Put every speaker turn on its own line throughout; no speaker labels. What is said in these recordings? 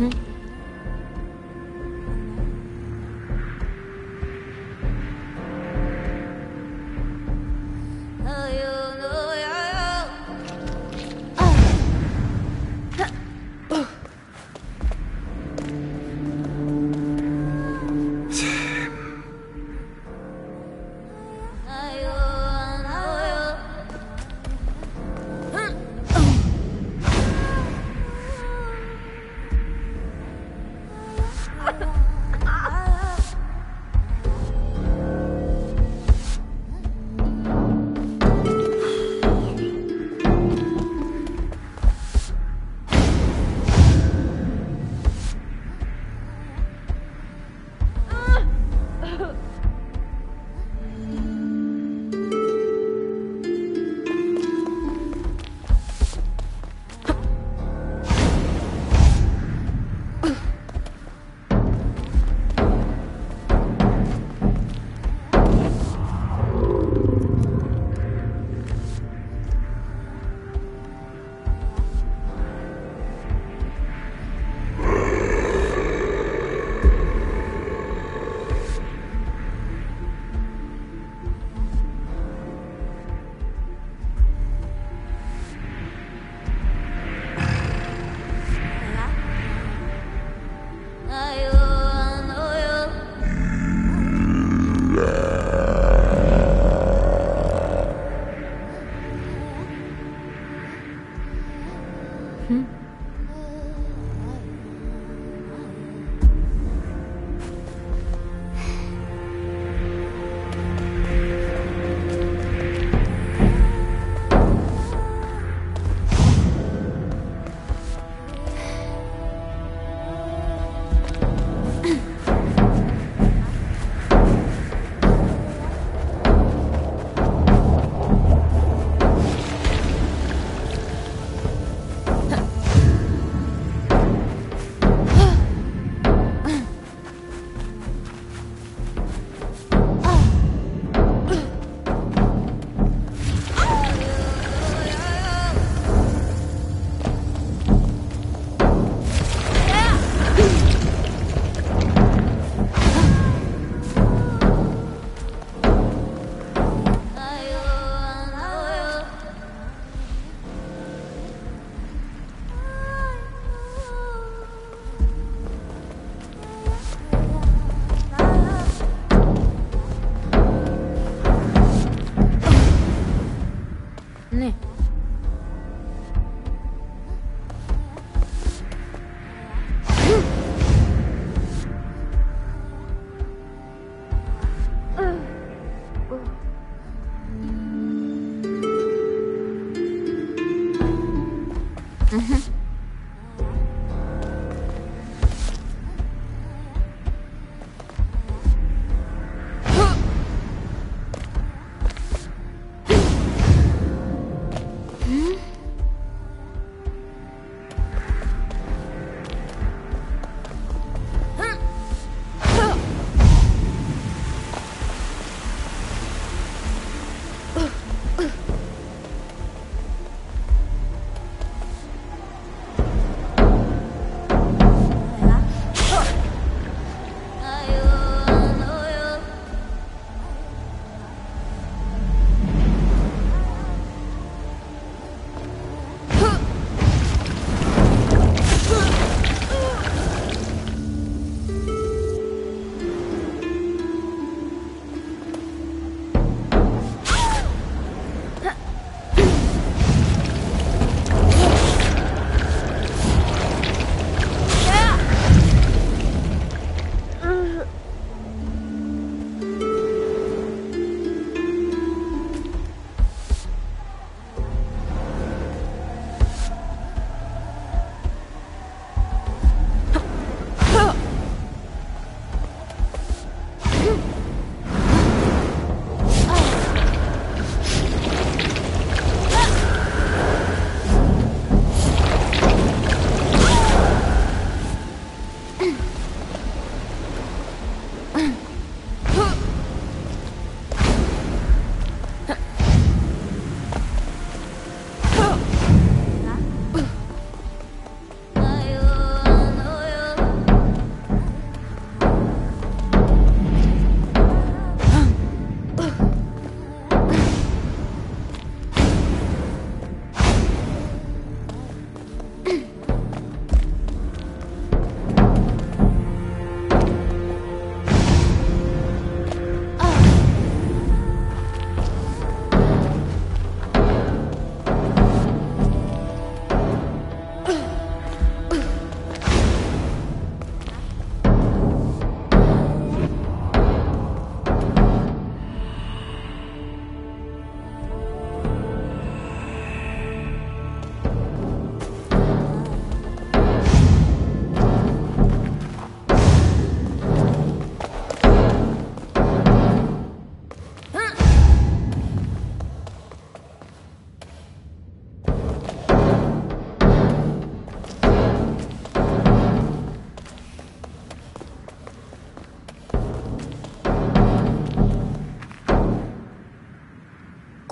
Угу.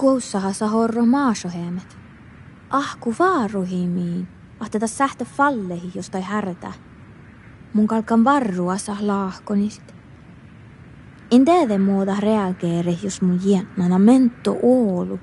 Kuussaha horro maasohemet. Ahku vaaruhimiin, ahteta sähtä fallehi jostain härtä. Mun kalkan varrua saa laahkonist. En teede muuta reageeri, jos mun jännänä mento oolu.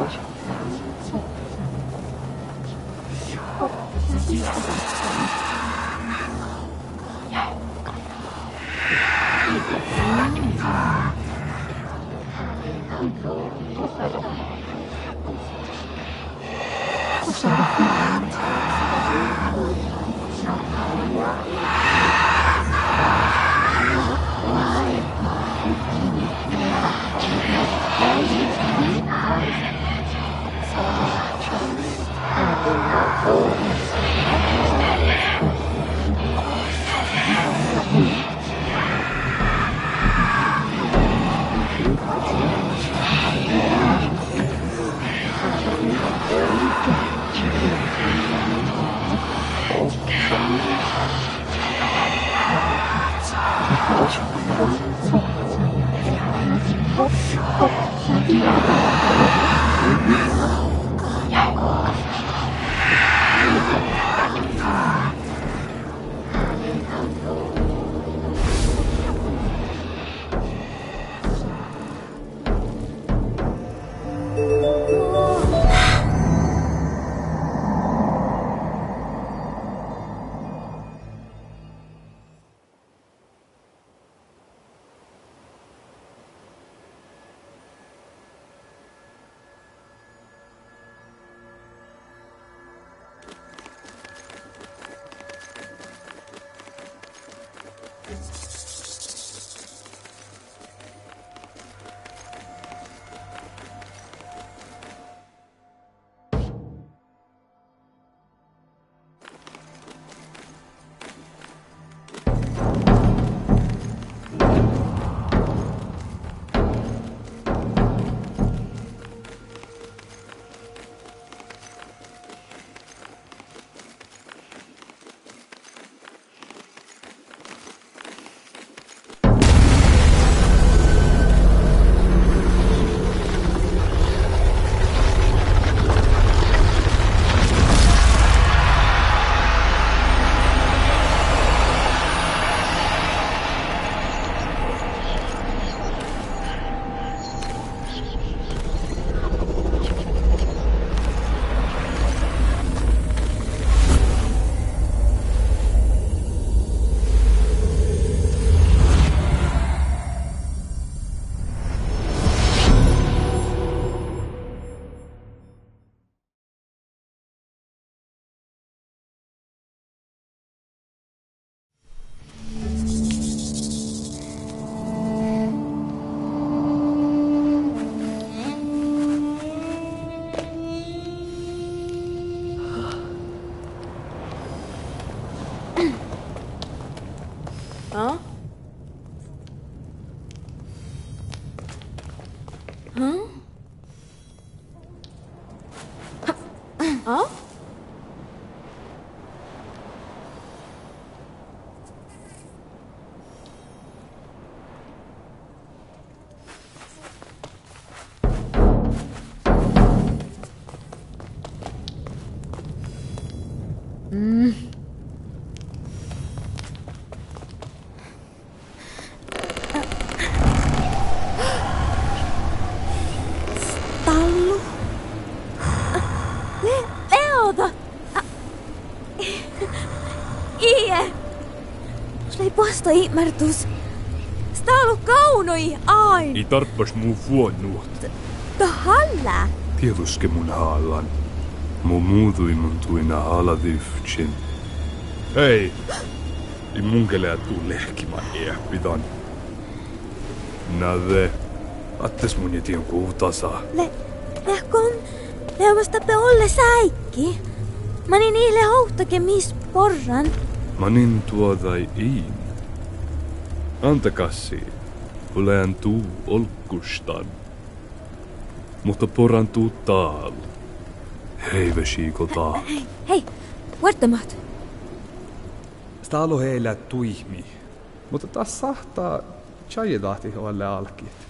Thank you. Ei posta imertus. Stalu kaunoi ain.
I tarppas muu vuonnuot.
Tahalla.
Tieduske mun haalan. Mu muutui mun tuina haaladifchin. Hei! I munkelea tuu lehkimä iäppitan. Nade. Attes mun jätien kuutasa.
Le, lehkon. Leuasta pe olle säikki. Mani niille houtake mis porran.
Manin tuodai iin. Antakassi. Ulean tuu olkkustan. Mutta poran tuu taal. Hei vesikolta.
Hei, vuortamat.
Stalo heillä tuihmi. Mutta taas sahtaa chajidahti olla alkiet.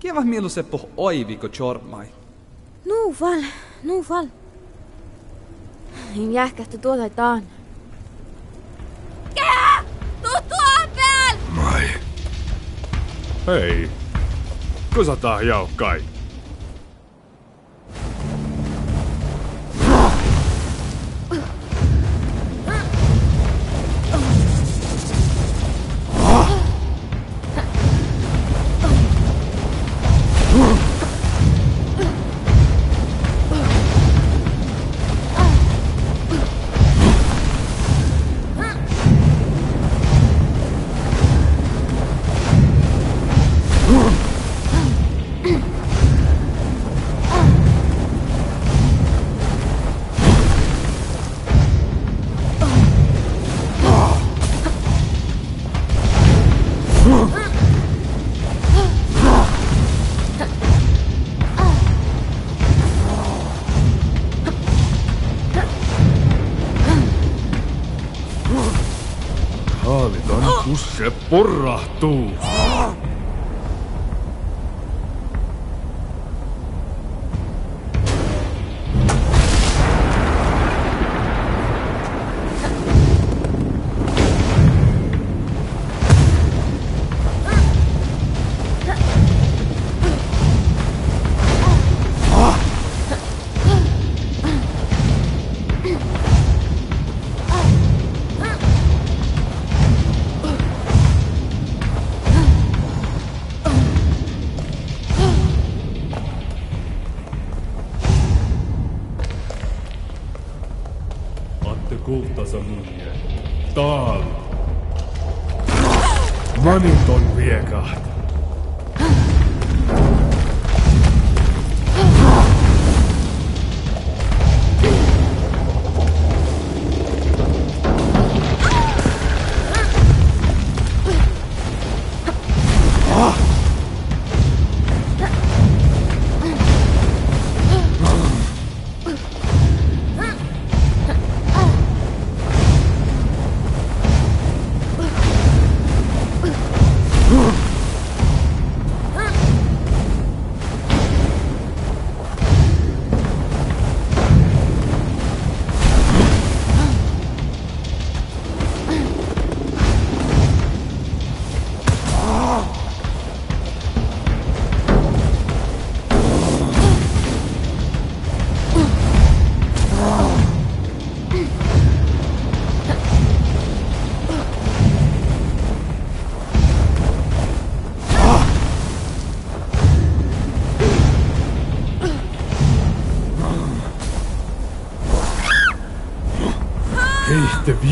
Kieva mielu seppo oiviko chormai.
Nuuval, nuuval. Jähkähtä tuota taan. Kää! Tuu tuon pääl!
Mai. Hei. Kusataa jaukkai. Haalitan, porrahtuu.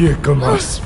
Dieu commence.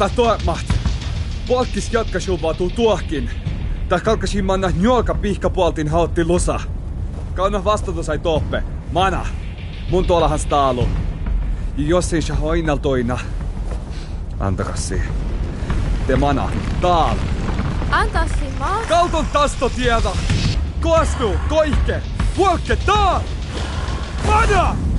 Kartta tuomat. Polkkis jatkasuvautuu tuohkin. Tai kalkasin manna njuolka pihkapuoltin haotti lusa. Kauna vastata sai toppe. Mana. Mun tuollahan staalu. Ja jos ei se hoinaltoina. Antakas siihen. Te mana. Taal.
Antassi maa.
Kauton tastotiedä. Koastu. Koihke. Vuokke. Taal. Mana!